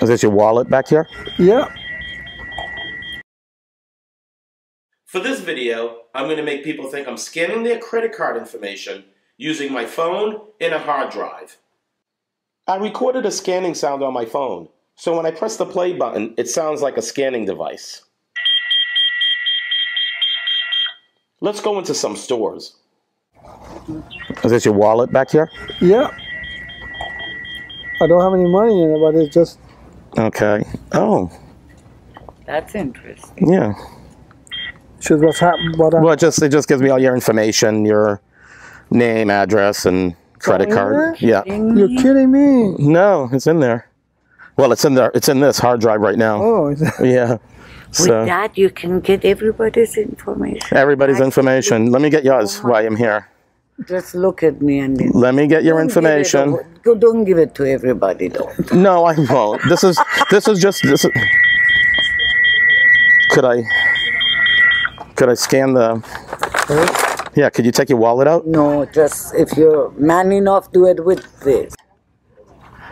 Is this your wallet back here? Yeah. For this video, I'm going to make people think I'm scanning their credit card information using my phone and a hard drive. I recorded a scanning sound on my phone, so when I press the play button, it sounds like a scanning device. Let's go into some stores. Is this your wallet back here? Yeah. I don't have any money in it, but it's just Okay. Oh, That's interesting. yeah. should what's happened. What Well, it just it just gives me all your information, your name, address, and credit card. there? Yeah. You're kidding me. No, it's in there. Well, it's in there. It's in this hard drive right now. Oh, is it- Yeah. With that, you can get everybody's information. everybody's information. Let me get yours oh while I'm here. Just look at me and. Let me get your information. go- Don't give it to everybody, though. No, I won't. This is this is just this. Is, could I? Could I scan the? Yeah. Could you take your wallet out? No, just if you're man enough, do it with this.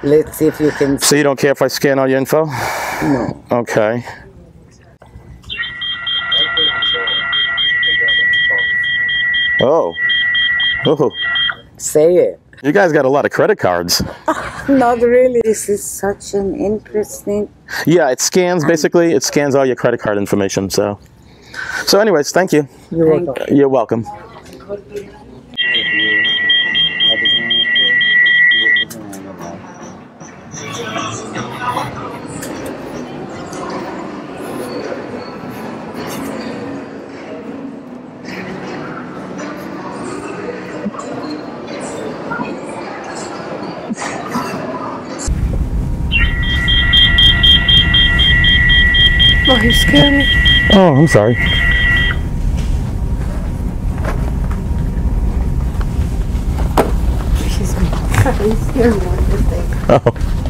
Let's see if you can. So you don't care if I scan all your info? No. Okay. Oh. Oh. Say it. You guys got a lot of credit cards. Not really. This is such an interesting. Yeah, it scans basically. It scans all your credit card information. So. So, anyways, thank you. you're Thank welcome. You're welcome. Oh, he scared me. Oh, I'm sorry. He's scared me. Oh.